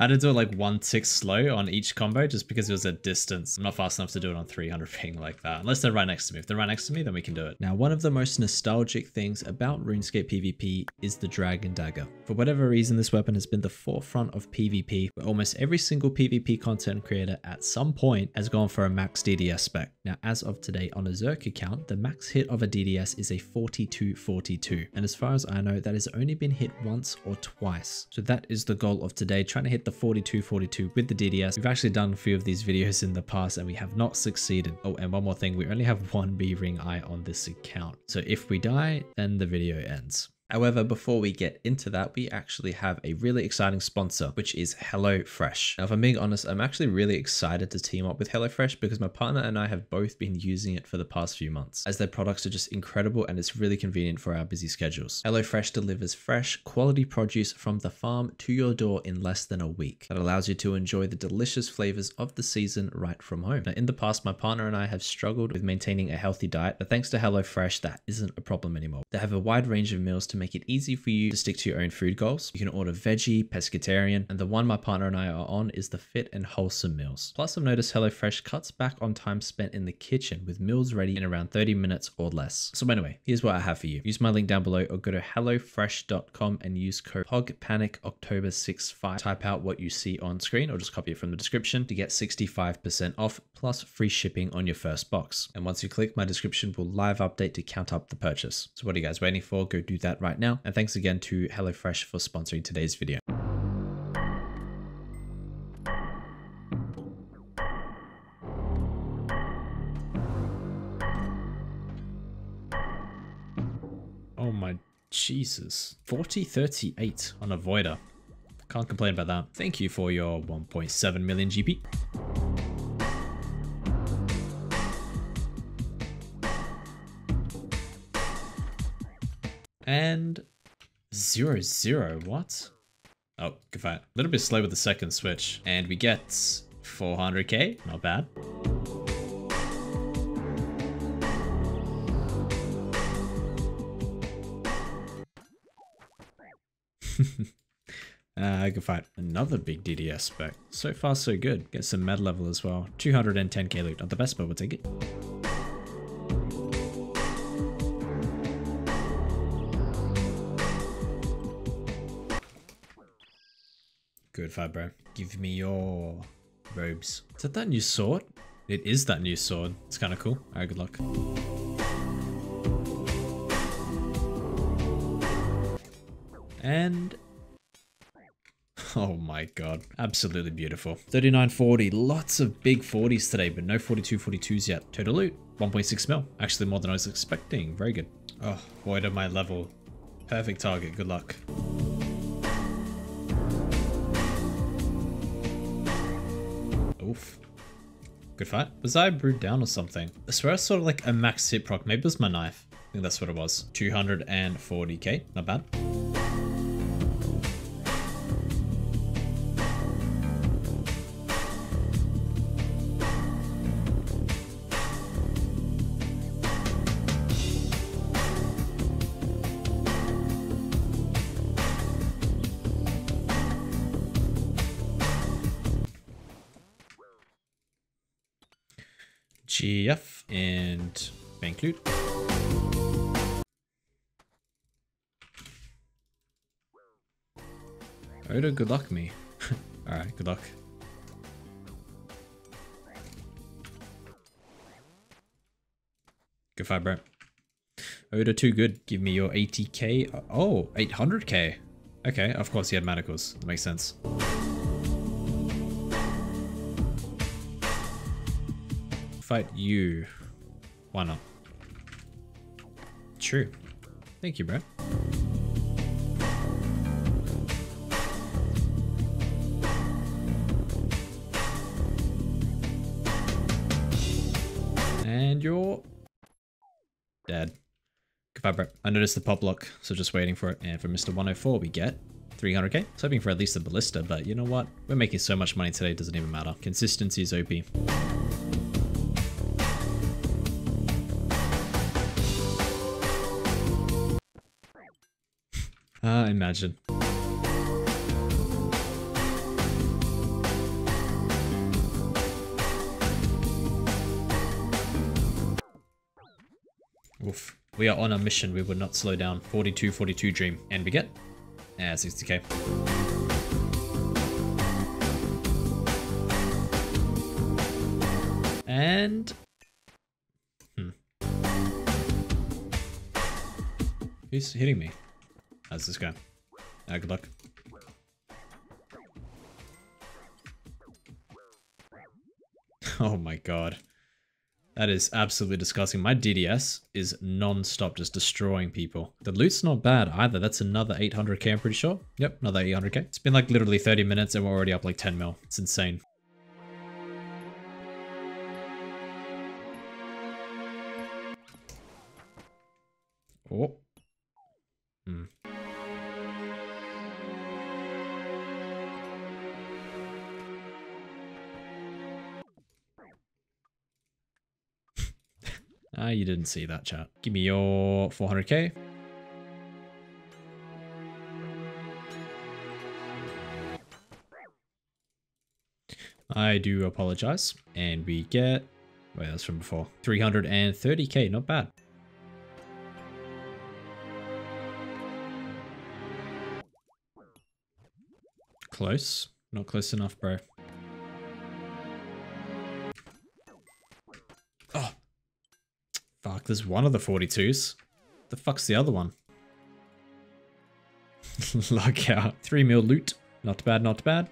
I had to do it like one tick slow on each combo just because it was a distance. I'm not fast enough to do it on 300 ping like that. Unless they're right next to me. If they're right next to me, then we can do it. Now, one of the most nostalgic things about RuneScape PvP is the Dragon Dagger. For whatever reason, this weapon has been the forefront of PvP, where almost every single PvP content creator at some point has gone for a max DDS spec. Now, as of today on a Zerk account, the max hit of a DDS is a 4242. And as far as I know, that has only been hit once or twice. So that is the goal of today, trying to hit the 4242 with the DDS. We've actually done a few of these videos in the past and we have not succeeded. Oh, and one more thing, we only have one B ring eye on this account. So if we die, then the video ends. However, before we get into that, we actually have a really exciting sponsor, which is HelloFresh. Now, if I'm being honest, I'm actually really excited to team up with HelloFresh because my partner and I have both been using it for the past few months, as their products are just incredible and it's really convenient for our busy schedules. HelloFresh delivers fresh, quality produce from the farm to your door in less than a week. That allows you to enjoy the delicious flavors of the season right from home. Now, in the past, my partner and I have struggled with maintaining a healthy diet, but thanks to HelloFresh, that isn't a problem anymore. They have a wide range of meals to make it easy for you to stick to your own food goals. You can order veggie, pescatarian, and the one my partner and I are on is the fit and wholesome meals. Plus, I've noticed HelloFresh cuts back on time spent in the kitchen with meals ready in around 30 minutes or less. So anyway, here's what I have for you. Use my link down below or go to hellofresh.com and use code POGPANICOctober65. Type out what you see on screen or just copy it from the description to get 65% off plus free shipping on your first box. And once you click, my description will live update to count up the purchase. So what are you guys waiting for? Go do that right now. And thanks again to HelloFresh for sponsoring today's video. Oh my Jesus. 4038 on a Voider. Can't complain about that. Thank you for your 1.7 million GP. And zero zero, what? Oh, good fight. A little bit slow with the second switch. And we get 400k, not bad. Uh, I can fight another big DDS spec. So far, so good. Get some med level as well. 210k loot. Not the best, but we'll take it. Good fight, bro. Give me your robes. Is that that new sword? It is that new sword. It's kind of cool. Alright, good luck. And Oh my god. Absolutely beautiful. 3940. Lots of big 40s today, but no 4242s yet. Total loot. 1.6 mil. Actually more than I was expecting. Very good. Oh, void of my level. Perfect target. Good luck. Good fight. Was I brewed down or something? I swear I saw like a max hit proc. Maybe it was my knife. I think that's what it was. 240k. Not bad. GF and bank loot. Oda, good luck me. Alright, good luck. Good fight, bro. Oda, too good. Give me your 80k. Oh, 800k. Okay, of course he had manacles. That makes sense. Fight you. Why not? True. Thank you, bro. And you're dead. Goodbye, bro. I noticed the pop lock, so just waiting for it. And for Mr. 104, we get 300k. I was hoping for at least a ballista, but you know what? We're making so much money today, it doesn't even matter. Consistency is OP. Uh, imagine. Oof. We are on a mission. We would not slow down. 42, 42 dream. And we get? Uh, yeah, 60k. And... Hmm. Who's hitting me? How's this guy? Ah, good luck. Oh my god. That is absolutely disgusting. My DDS is non-stop just destroying people. The loot's not bad either. That's another 800k, I'm pretty sure. Yep, another 800k. It's been like literally 30 minutes and we're already up like 10 mil. It's insane. Oh. You didn't see that chat. Give me your 400k. I do apologize. And we get, wait, that's from before. 330k, not bad. Close. Not close enough, bro. Fuck, there's one of the 42s. The fuck's the other one? Log out. 3 mil loot. Not bad, not bad.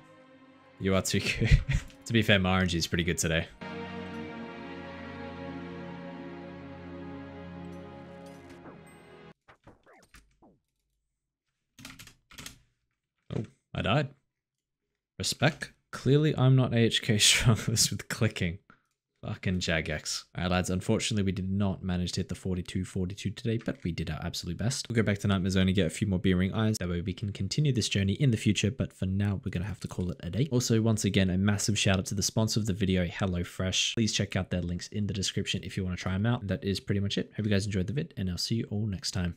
You are too good. to be fair, my RNG is pretty good today. Oh, I died. Respect. Clearly, I'm not AHK strongest with clicking. Fucking Jagex. Alright lads, unfortunately we did not manage to hit the 42-42 today, but we did our absolute best. We'll go back to Nightmare Zone, get a few more B-Ring eyes, that way we can continue this journey in the future, but for now we're going to have to call it a day. Also, once again, a massive shout out to the sponsor of the video, HelloFresh. Please check out their links in the description if you want to try them out. That is pretty much it. Hope you guys enjoyed the vid, and I'll see you all next time.